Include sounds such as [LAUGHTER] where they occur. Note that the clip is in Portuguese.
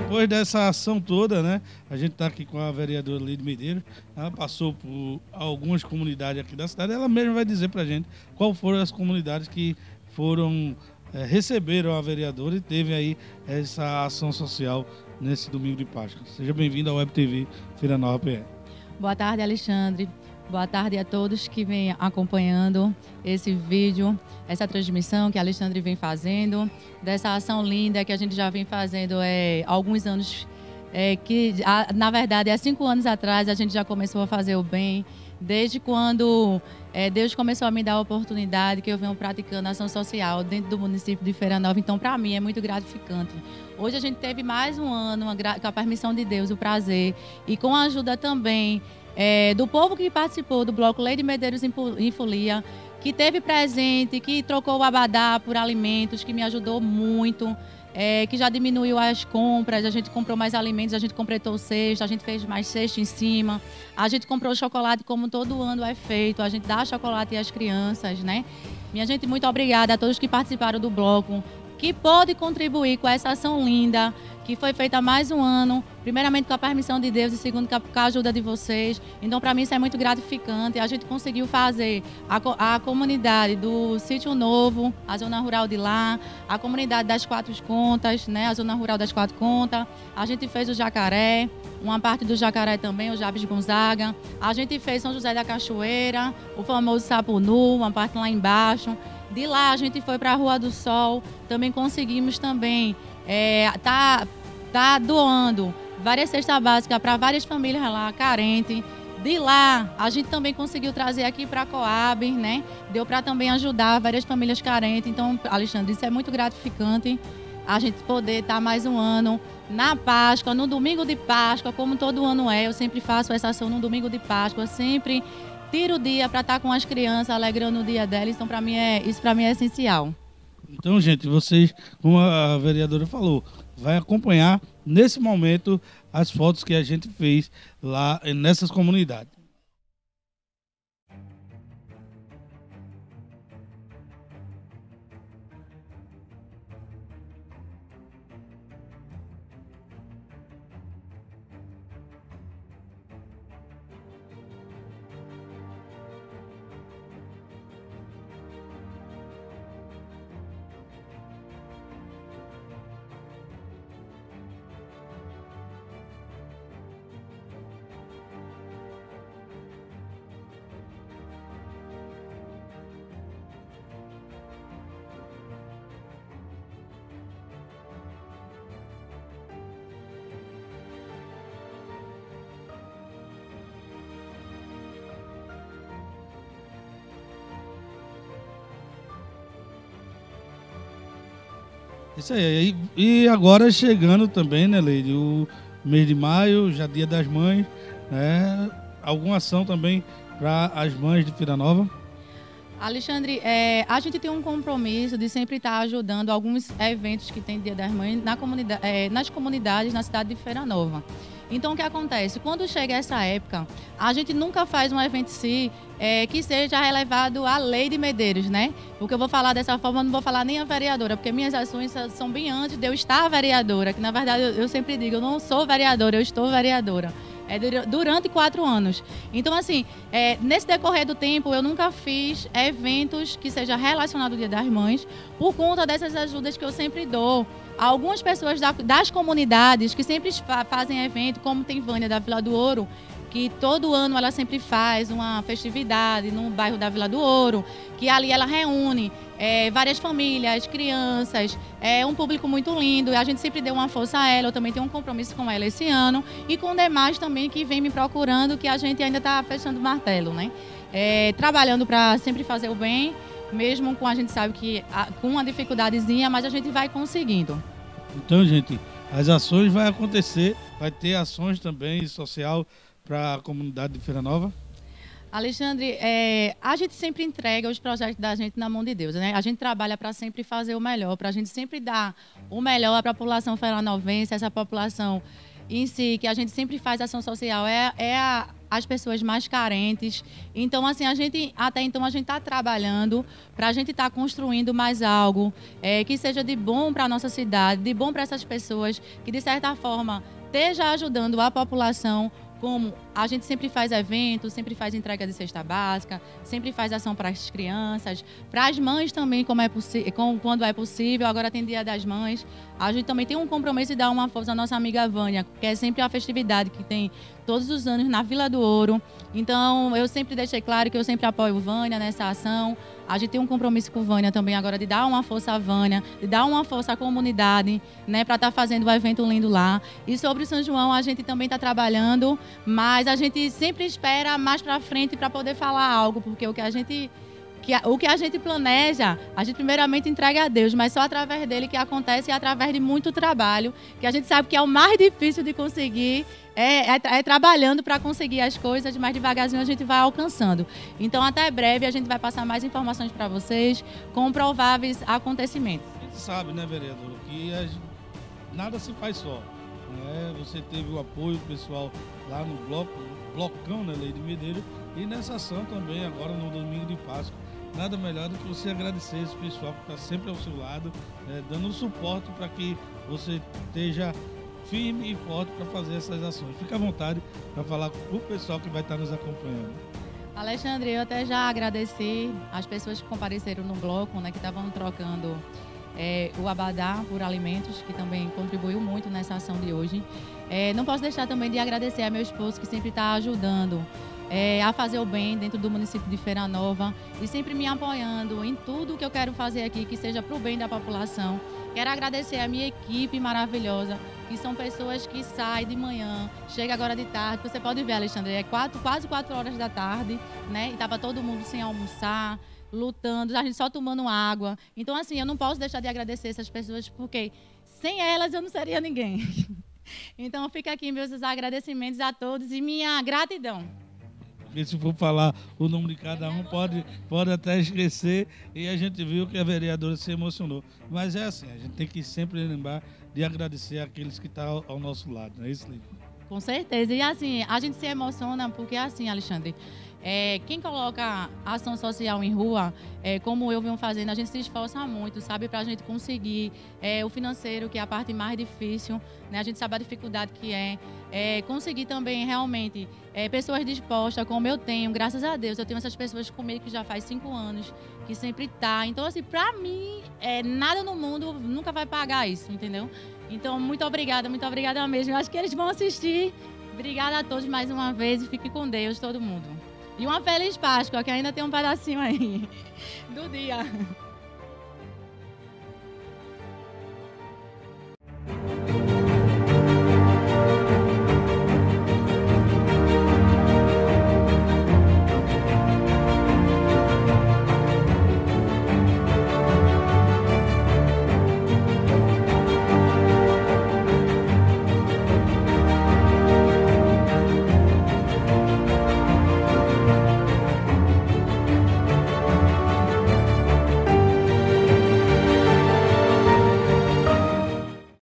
depois dessa ação toda, né? A gente está aqui com a vereadora Lide Medeiros. Ela passou por algumas comunidades aqui da cidade. Ela mesma vai dizer para a gente qual foram as comunidades que foram é, receberam a vereadora e teve aí essa ação social nesse domingo de Páscoa. Seja bem-vindo à Web TV Feira Nova PR. Boa tarde, Alexandre. Boa tarde a todos que vêm acompanhando esse vídeo, essa transmissão que a Alexandre vem fazendo, dessa ação linda que a gente já vem fazendo é, alguns anos, é, que na verdade há cinco anos atrás a gente já começou a fazer o bem, desde quando é, Deus começou a me dar a oportunidade que eu venho praticando ação social dentro do município de Feira Nova. Então, para mim, é muito gratificante. Hoje a gente teve mais um ano, com a permissão de Deus, o prazer, e com a ajuda também é, do povo que participou do bloco Lei de Medeiros em Folia, que teve presente, que trocou o abadá por alimentos, que me ajudou muito, é, que já diminuiu as compras, a gente comprou mais alimentos, a gente completou o cesto, a gente fez mais cesto em cima, a gente comprou chocolate como todo ano é feito, a gente dá chocolate às crianças, né? Minha gente, muito obrigada a todos que participaram do bloco, que pode contribuir com essa ação linda que foi feita mais um ano, primeiramente com a permissão de Deus e segundo com a ajuda de vocês. Então, para mim, isso é muito gratificante. A gente conseguiu fazer a, a comunidade do Sítio Novo, a zona rural de lá, a comunidade das Quatro Contas, né, a zona rural das Quatro Contas. A gente fez o Jacaré, uma parte do Jacaré também, o Jabes Gonzaga. A gente fez São José da Cachoeira, o famoso Sapo Nu, uma parte lá embaixo. De lá a gente foi para a Rua do Sol, também conseguimos também é, tá, tá doando várias cestas básicas para várias famílias lá carentes. De lá, a gente também conseguiu trazer aqui para a Coab, né? Deu para também ajudar várias famílias carentes. Então, Alexandre, isso é muito gratificante a gente poder estar tá mais um ano na Páscoa, no domingo de Páscoa, como todo ano é. Eu sempre faço essa ação no domingo de Páscoa, sempre tiro o dia para estar tá com as crianças, alegrando o dia delas. Então, para mim é isso para mim é essencial. Então, gente, vocês, como a vereadora falou, vai acompanhar nesse momento as fotos que a gente fez lá nessas comunidades. Isso aí. E agora chegando também, né, Leide? O mês de maio, já dia das mães, né? Alguma ação também para as mães de Feira Nova? Alexandre, é, a gente tem um compromisso de sempre estar ajudando alguns eventos que tem Dia das Mães na comunidade, é, nas comunidades na cidade de Feira Nova. Então, o que acontece? Quando chega essa época, a gente nunca faz um evento em si é, que seja relevado à lei de Medeiros, né? O que eu vou falar dessa forma, eu não vou falar nem a vereadora, porque minhas ações são bem antes de eu estar vereadora, que na verdade eu, eu sempre digo, eu não sou vereadora, eu estou vereadora. É durante quatro anos. Então, assim, é, nesse decorrer do tempo, eu nunca fiz eventos que seja relacionado ao Dia das Mães, por conta dessas ajudas que eu sempre dou. Algumas pessoas da, das comunidades que sempre fazem evento, como tem Vânia da Vila do Ouro, que todo ano ela sempre faz uma festividade no bairro da Vila do Ouro, que ali ela reúne é, várias famílias, crianças, é um público muito lindo. A gente sempre deu uma força a ela, eu também tenho um compromisso com ela esse ano e com demais também que vem me procurando, que a gente ainda está fechando o martelo, né? É, trabalhando para sempre fazer o bem mesmo com a gente sabe que com uma dificuldadezinha, mas a gente vai conseguindo. Então, gente, as ações vai acontecer, vai ter ações também social para a comunidade de Feira Nova? Alexandre, é, a gente sempre entrega os projetos da gente na mão de Deus, né? A gente trabalha para sempre fazer o melhor, para a gente sempre dar o melhor à população feranovense, essa população em si, que a gente sempre faz ação social, é, é a, as pessoas mais carentes. Então, assim, a gente até então a gente está trabalhando para a gente estar tá construindo mais algo é, que seja de bom para a nossa cidade, de bom para essas pessoas, que de certa forma esteja ajudando a população como a gente sempre faz eventos, sempre faz entrega de cesta básica, sempre faz ação para as crianças, para as mães também, como é quando é possível. Agora tem Dia das Mães. A gente também tem um compromisso de dar uma força à nossa amiga Vânia, que é sempre a festividade que tem todos os anos na Vila do Ouro. Então, eu sempre deixei claro que eu sempre apoio Vânia nessa ação. A gente tem um compromisso com Vânia também agora de dar uma força à Vânia, de dar uma força à comunidade, né, para estar tá fazendo o um evento lindo lá. E sobre o São João, a gente também está trabalhando, mas a gente sempre espera mais para frente para poder falar algo, porque o que a gente que o que a gente planeja, a gente primeiramente entrega a Deus, mas só através dele que acontece e através de muito trabalho, que a gente sabe que é o mais difícil de conseguir, é, é, é trabalhando para conseguir as coisas, mas devagarzinho a gente vai alcançando. Então, até breve, a gente vai passar mais informações para vocês com prováveis acontecimentos. A gente sabe, né, vereador, que gente, nada se faz só. Né? Você teve o apoio pessoal lá no bloco, blocão, né, Lei de Medeiros, e nessa ação também, agora no domingo de Páscoa nada melhor do que você agradecer esse pessoal que está sempre ao seu lado, né, dando suporte para que você esteja firme e forte para fazer essas ações. Fique à vontade para falar com o pessoal que vai estar tá nos acompanhando. Alexandre, eu até já agradeci as pessoas que compareceram no bloco, né, que estavam trocando é, o Abadá por alimentos, que também contribuiu muito nessa ação de hoje. É, não posso deixar também de agradecer a meu esposo, que sempre está ajudando é, a fazer o bem dentro do município de Feira Nova e sempre me apoiando em tudo que eu quero fazer aqui, que seja para o bem da população. Quero agradecer a minha equipe maravilhosa, que são pessoas que saem de manhã, chega agora de tarde. Você pode ver, Alexandre, é quatro, quase quatro horas da tarde, né? E estava todo mundo sem almoçar, lutando, a gente só tomando água. Então, assim, eu não posso deixar de agradecer essas pessoas, porque sem elas eu não seria ninguém. [LAUGHS] Então, fica aqui meus agradecimentos a todos e minha gratidão. Porque se for falar o nome de cada um, pode, pode até esquecer. E a gente viu que a vereadora se emocionou. Mas é assim, a gente tem que sempre lembrar de agradecer aqueles que estão ao nosso lado, não é isso, Lívia? Com certeza. E assim, a gente se emociona porque assim, Alexandre, é, quem coloca ação social em rua, é, como eu venho fazendo, a gente se esforça muito, sabe, para a gente conseguir é, o financeiro, que é a parte mais difícil, né? A gente sabe a dificuldade que é. é conseguir também realmente é, pessoas dispostas, como eu tenho, graças a Deus, eu tenho essas pessoas comigo que já faz cinco anos, que sempre tá. Então, assim, para mim, é, nada no mundo nunca vai pagar isso, entendeu? Então, muito obrigada, muito obrigada mesmo. Eu acho que eles vão assistir. Obrigada a todos mais uma vez e fique com Deus, todo mundo. E uma feliz Páscoa, que ainda tem um pedacinho aí [LAUGHS] do dia.